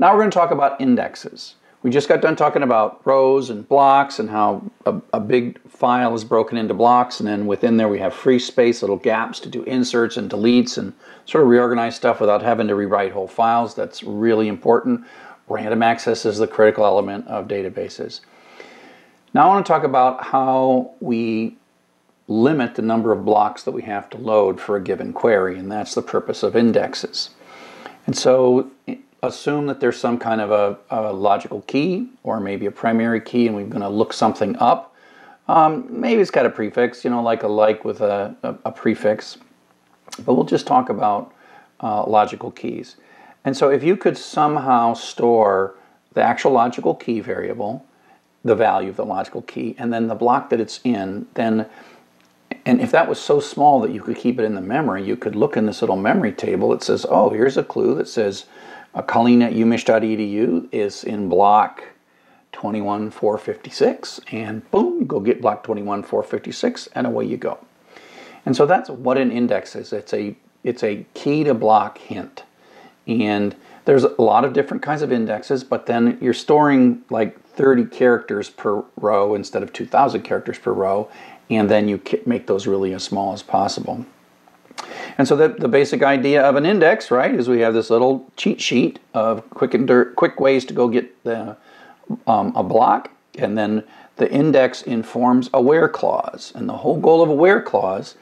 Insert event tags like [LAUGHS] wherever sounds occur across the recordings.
Now we're going to talk about indexes. We just got done talking about rows and blocks and how a, a, big file is broken into blocks and then within there we have free space, little gaps to do inserts and deletes and sort of reorganize stuff without having to rewrite whole files. That's really important. Random access is the critical element of databases. Now I want to talk about how we limit the number of blocks that we have to load for a given query and that's the purpose of indexes. And so assume that there's some kind of a, a, logical key or maybe a primary key and we're going to look something up. Um, maybe it's got a prefix, you know, like a like with a, a, a prefix. But we'll just talk about uh, logical keys. And so if you could somehow store the actual logical key variable, the value of the logical key, and then the block that it's in, then and if that was so small that you could keep it in the memory, you could look in this little memory table. It says, oh, here's a clue that says uh, Colleen at umich.edu is in block 21456 and boom, you go get block 21456 and away you go. And so that's what an index is. It's a it's a key to block hint. And there's a lot of different kinds of indexes, but then you're storing like 30 characters per row instead of 2,000 characters per row, and then you make those really as small as possible. And so the, the basic idea of an index, right, is we have this little cheat sheet of quick and dirt, quick ways to go get the, um, a block, and then the index informs a where clause. And the whole goal of a where clause,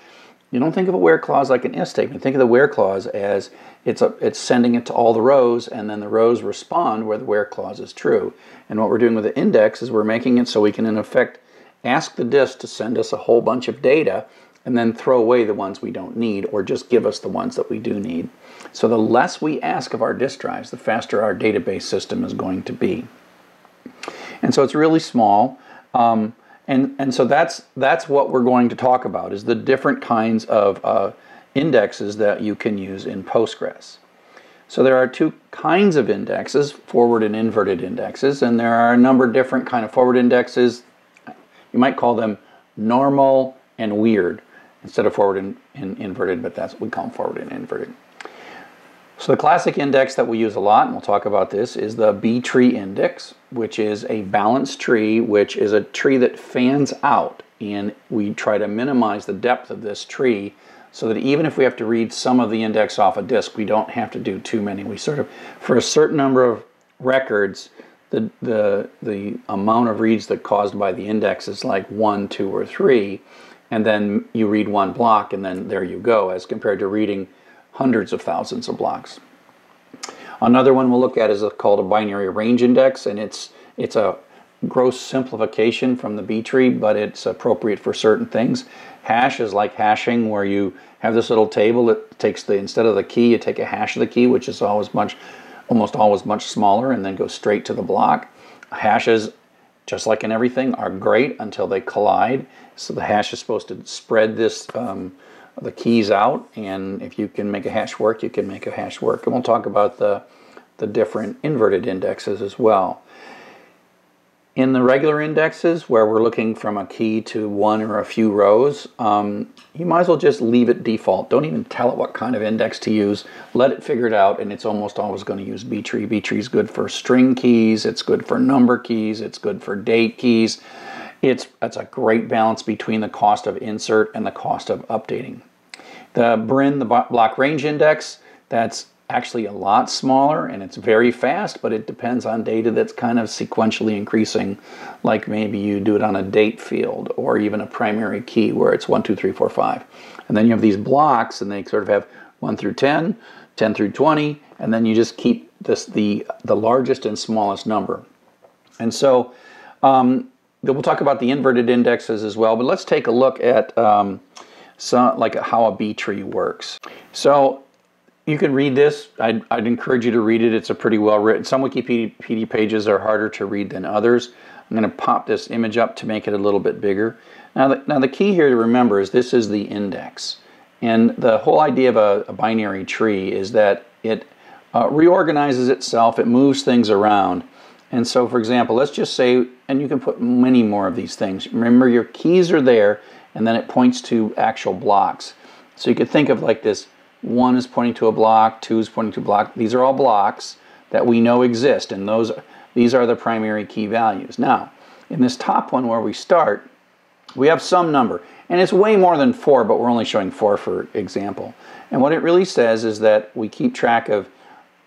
you don't think of a where clause like an if statement. Think of the where clause as it's, a, it's sending it to all the rows, and then the rows respond where the where clause is true. And what we're doing with the index is we're making it so we can, in effect, ask the disk to send us a whole bunch of data and then throw away the ones we don't need or just give us the ones that we do need. So the less we ask of our disk drives, the faster our database system is going to be. And so it's really small. Um, and, and so that's, that's what we're going to talk about is the different kinds of uh, indexes that you can use in Postgres. So there are two kinds of indexes, forward and inverted indexes, and there are a number of different kind of forward indexes. You might call them normal and weird instead of forward and, and inverted, but that's what we call them forward and inverted. So the classic index that we use a lot, and we'll talk about this, is the B-tree index, which is a balanced tree, which is a tree that fans out. And we try to minimize the depth of this tree so that even if we have to read some of the index off a disk, we don't have to do too many. We sort of, for a certain number of records, the, the, the amount of reads that caused by the index is like one, two, or three and then you read one block and then there you go as compared to reading hundreds of thousands of blocks. Another one we'll look at is called a binary range index and it's it's a gross simplification from the B tree but it's appropriate for certain things. Hash is like hashing where you have this little table that takes the instead of the key you take a hash of the key which is always much almost always much smaller and then go straight to the block. Hashes just like in everything, are great until they collide. So the hash is supposed to spread this um, the keys out, and if you can make a hash work, you can make a hash work. And we'll talk about the the different inverted indexes as well. In the regular indexes, where we're looking from a key to one or a few rows, um, you might as well just leave it default. Don't even tell it what kind of index to use. Let it figure it out, and it's almost always going to use B-tree. B-tree is good for string keys. It's good for number keys. It's good for date keys. It's, it's a great balance between the cost of insert and the cost of updating. The BRIN, the block range index, that's actually a lot smaller and it's very fast, but it depends on data that's kind of sequentially increasing, like maybe you do it on a date field or even a primary key where it's 1, 2, 3, 4, 5. And then you have these blocks and they sort of have 1 through 10, 10 through 20, and then you just keep this the, the largest and smallest number. And so um, we'll talk about the inverted indexes as well, but let's take a look at um, some, like how a B tree works. So you can read this. I'd, I'd, encourage you to read it. It's a pretty well written. Some Wikipedia pages are harder to read than others. I'm going to pop this image up to make it a little bit bigger. Now the, now the key here to remember is this is the index. And the whole idea of a, a binary tree is that it uh, reorganizes itself, it moves things around. And so for example, let's just say, and you can put many more of these things. Remember your keys are there and then it points to actual blocks. So you could think of like this one is pointing to a block, two is pointing to a block. These are all blocks. that we know exist, and those these are the primary key values. Now, in this top one where we start, we have some number, and it's way more than four, but we're only showing four for example. And what it really says is that we keep track of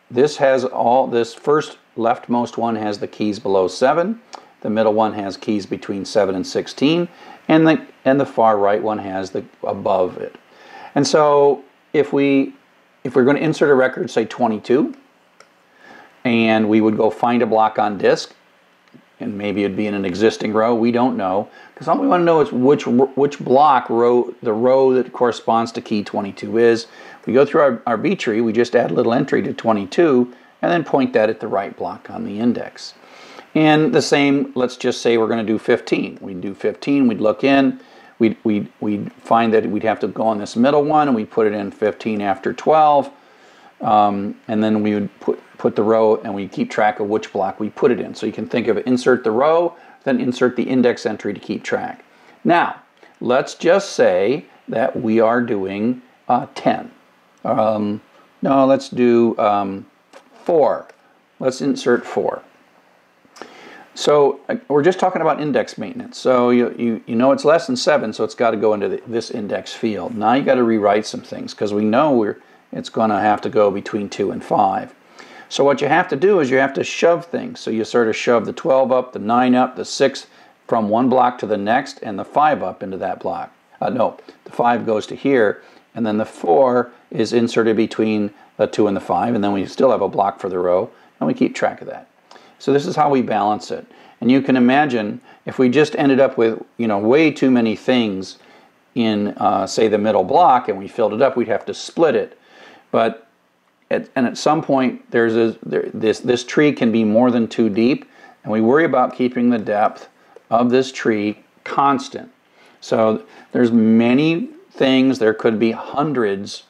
this has all this first leftmost one has the keys below seven, the middle one has keys between seven and 16, and the and the far right one has the above it. And so if we if we're going to insert a record, say 22, and we would go find a block on disk, and maybe it'd be in an existing row. We don't know because all we want to know is which which block row the row that corresponds to key 22 is. We go through our, our B tree, we just add a little entry to 22 and then point that at the right block on the index. And the same, let's just say we're going to do 15. We'd do 15, we'd look in, we'd, we'd, we'd find that we'd have to go on this middle one and we put it in 15 after 12. Um, and then we would put, put the row and we keep track of which block we put it in. So you can think of insert the row, then insert the index entry to keep track. Now, let's just say that we are doing uh, 10. Um, no, let's do um, 4. Let's insert 4. So uh, we're just talking about index maintenance. So you, you, you know it's less than 7, so it's got to go into the, this index field. Now you got to rewrite some things because we know we're it's going to have to go between 2 and 5. So what you have to do is you have to shove things. So you sort of shove the 12 up, the 9 up, the 6 from one block to the next, and the 5 up into that block. Uh, no, the 5 goes to here, and then the 4 is inserted between the 2 and the 5, and then we still have a block for the row, and we keep track of that. So this is how we balance it. And you can imagine if we just ended up with you know way too many things in uh, say the middle block and we filled it up, we'd have to split it. But at, and at some point, there's a, there, this, this tree can be more than two deep, and we worry about keeping the depth of this tree constant. So there's many things, there could be hundreds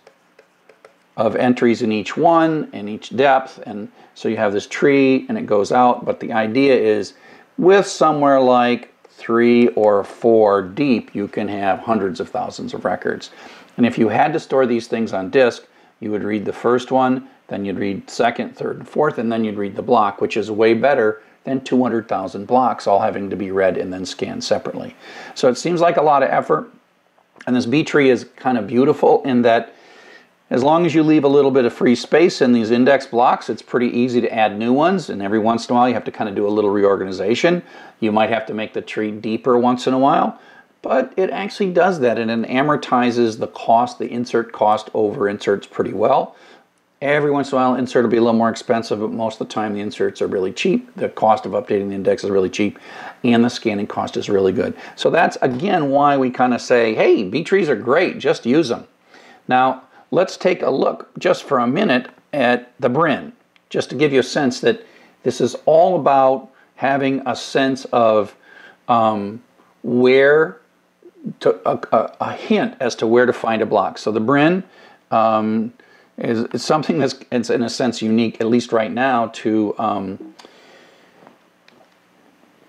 of entries in each one and each depth, and so you have this tree and it goes out, but the idea is with somewhere like three or four deep, you can have hundreds of thousands of records. And if you had to store these things on disk, you would read the first one, then you'd read second, third, and fourth, and then you'd read the block, which is way better than 200,000 blocks all having to be read and then scanned separately. So it seems like a lot of effort. And this B tree is kind of beautiful in that as long as you leave a little bit of free space in these index blocks, it's pretty easy to add new ones. And every once in a while, you have to kind of do a little reorganization. You might have to make the tree deeper once in a while but it actually does that and it amortizes the cost, the insert cost over inserts pretty well. Every once in a while, insert will be a little more expensive, but most of the time the inserts are really cheap. The cost of updating the index is really cheap, and the scanning cost is really good. So that's again why we kind of say, hey, B trees are great, just use them. Now, let's take a look just for a minute at the Brin, just to give you a sense that this is all about having a sense of um, where to, a, a, hint as to where to find a block. So the Brin um, is, is, something that's it's in a sense unique, at least right now, to um,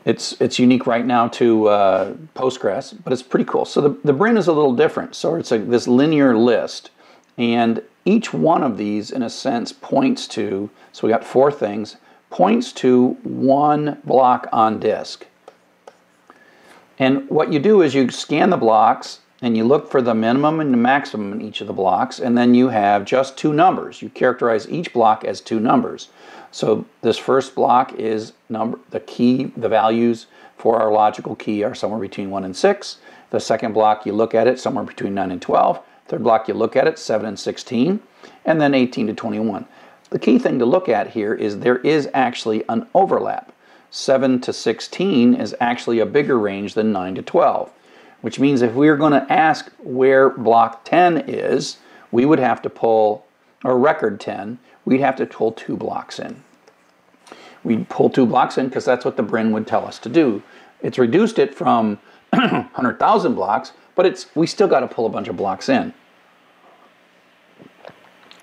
it's it's unique right now to uh, Postgres, but it's pretty cool. So the, the Brin is a little different. So it's a, this linear list, and each one of these, in a sense, points to. So we got four things. Points to one block on disk. And what you do is you scan the blocks and you look for the minimum and the maximum in each of the blocks, and then you have just two numbers. You characterize each block as two numbers. So this first block is number the key, the values for our logical key are somewhere between 1 and 6. The second block you look at it somewhere between 9 and 12. Third block you look at it 7 and 16, and then 18 to 21. The key thing to look at here is there is actually an overlap. 7 to 16 is actually a bigger range than 9 to 12, which means if we are going to ask where block 10 is, we would have to pull, or record 10, we'd have to pull two blocks in. We'd pull two blocks in because that's what the Brin would tell us to do. It's reduced it from [CLEARS THROAT] 100,000 blocks, but it's we still got to pull a bunch of blocks in.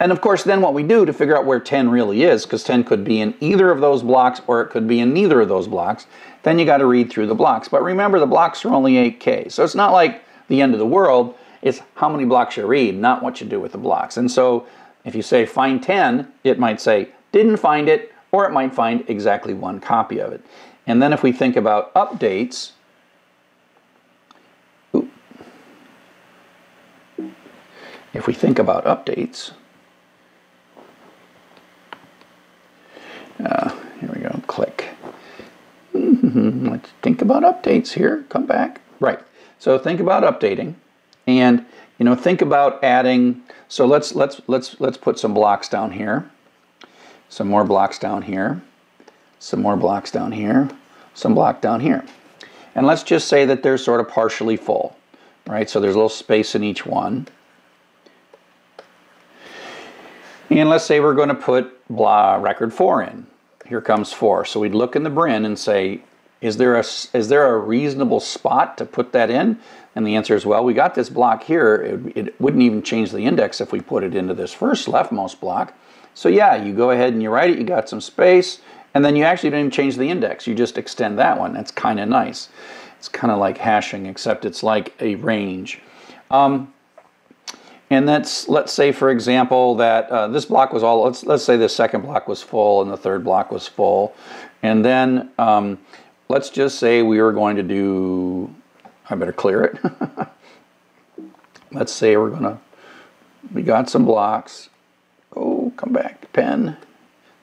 And of course, then what we do to figure out where 10 really is, because 10 could be in either of those blocks or it could be in neither of those blocks, then you got to read through the blocks. But remember, the blocks are only 8K. So it's not like the end of the world. It's how many blocks you read, not what you do with the blocks. And so if you say find 10, it might say didn't find it, or it might find exactly one copy of it. And then if we think about updates, if we think about updates, uh, here we go, click. Let's think about updates here, come back. Right, so think about updating and you know think about adding, so let's, let's, let's, let's put some blocks down here, some more blocks down here, some more blocks down here, some block down here. And let's just say that they're sort of partially full, right? So there's a little space in each one. And let's say we're going to put blah record 4 in. Here comes 4. So we'd look in the Brin and say, is there a is there a reasonable spot to put that in? And the answer is well, we got this block here. It, it, wouldn't even change the index if we put it into this first leftmost block. So yeah, you go ahead and you write it. You got some space, and then you actually don't even change the index. You just extend that one. That's kind of nice. It's kind of like hashing, except it's like a range. Um, and that's, let's say, for example, that uh, this block was all, let's, let's say the second block was full and the third block was full. And then um, let's just say we were going to do, I better clear it. [LAUGHS] let's say we're going to, we got some blocks. Oh, come back, pen.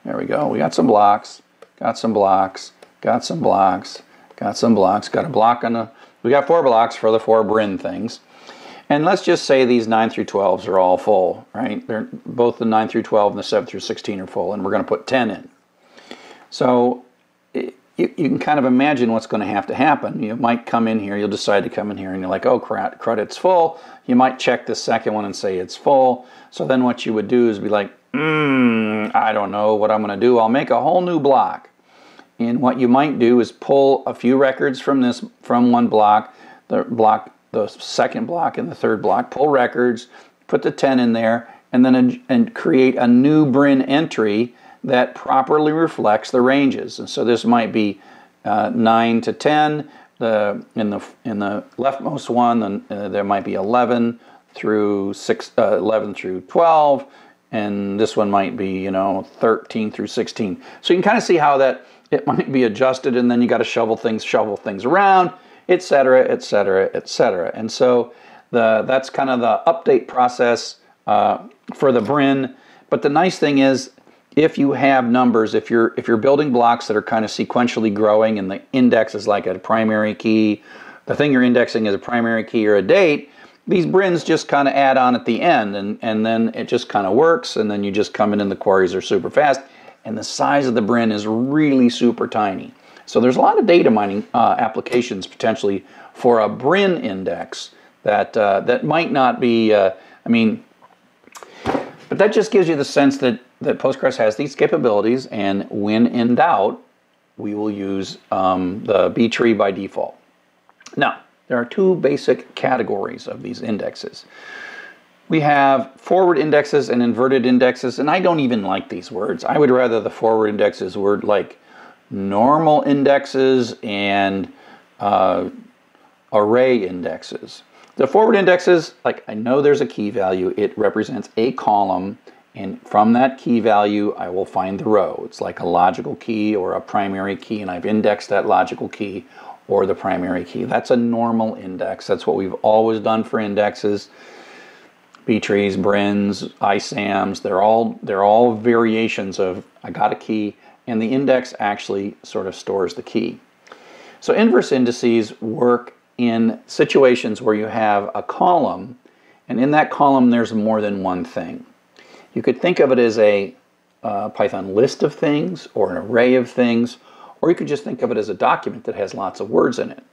There we go. We got some blocks, got some blocks, got some blocks, got some blocks, got a block on the, we got four blocks for the four Brin things. And let's just say these 9 through 12s are all full, right? They're both the 9 through 12 and the 7 through 16 are full, and we're going to put 10 in. So you, you can kind of imagine what's going to have to happen. You might come in here, you'll decide to come in here, and you're like, oh, crud, crud, it's full. You might check the second one and say it's full. So then what you would do is be like, hmm, I don't know what I'm going to do. I'll make a whole new block. And what you might do is pull a few records from this from one block, the block the second block and the third block, pull records, put the 10 in there, and then and create a new Brin entry that properly reflects the ranges. And so this might be uh, 9 to 10. The, in the in the leftmost one, then, uh, there might be 11 through 6, uh, 11 through 12, and this one might be you know 13 through 16. So you can kind of see how that it might be adjusted, and then you got to shovel things, shovel things around etc., etc., etc. And so the, that's kind of the update process uh, for the Brin. But the nice thing is, if you have numbers, if you're if you're building blocks that are kind of sequentially growing, and the index is like a primary key, the thing you're indexing is a primary key or a date. These Brins just kind of add on at the end, and, and then it just kind of works, and then you just come in and the queries are super fast, and the size of the Brin is really super tiny. So there's a lot of data mining uh, applications potentially for a Brin index that uh, that might not be. Uh, I mean, but that just gives you the sense that that Postgres has these capabilities, and when in doubt, we will use um, the B tree by default. Now, there are two basic categories of these indexes. We have forward indexes and inverted indexes, and I don't even like these words. I would rather the forward indexes word like normal indexes and uh, array indexes. The forward indexes, like I know there's a key value, it represents a column, and from that key value, I will find the row. It's like a logical key or a primary key, and I've indexed that logical key or the primary key. That's a normal index. That's what we've always done for indexes. B-trees, Brins, ISAMs, they're all, they're all variations of I got a key, and the index actually sort of stores the key. So inverse indices work in situations where you have a column, and in that column there's more than one thing. You could think of it as a uh, Python list of things or an array of things, or you could just think of it as a document that has lots of words in it.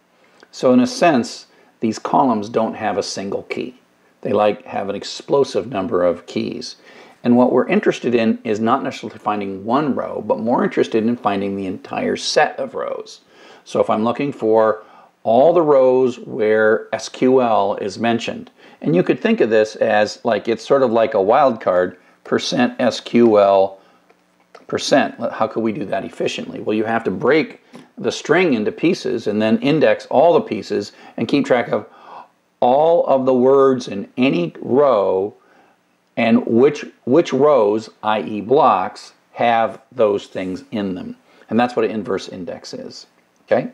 So in a sense, these columns don't have a single key. They like have an explosive number of keys. And what we're interested in is not necessarily finding one row, but more interested in finding the entire set of rows. So if I'm looking for all the rows where SQL is mentioned, and you could think of this as like it's sort of like a wildcard percent SQL percent. How could we do that efficiently? Well, you have to break the string into pieces and then index all the pieces and keep track of all of the words in any row and which, which rows, i.e. blocks, have those things in them. And that's what an inverse index is. Okay?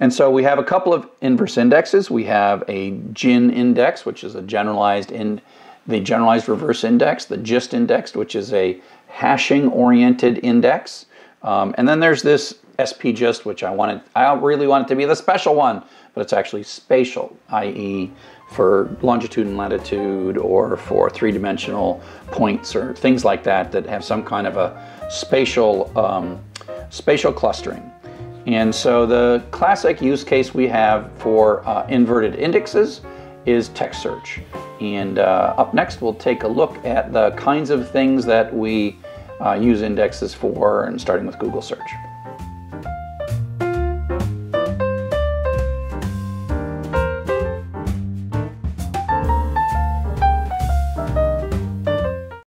And so we have a couple of inverse indexes. We have a GIN index, which is a generalized in the generalized reverse index, the GIST index, which is a hashing oriented index. Um, and then there's this SPGIST, which I wanted, I really want it to be the special one, but it's actually spatial, i.e. for longitude and latitude or for three-dimensional points or things like that that have some kind of a spatial, um, spatial clustering. And so the classic use case we have for uh, inverted indexes is text search. And uh, up next, we'll take a look at the kinds of things that we uh, use indexes for, and starting with Google search.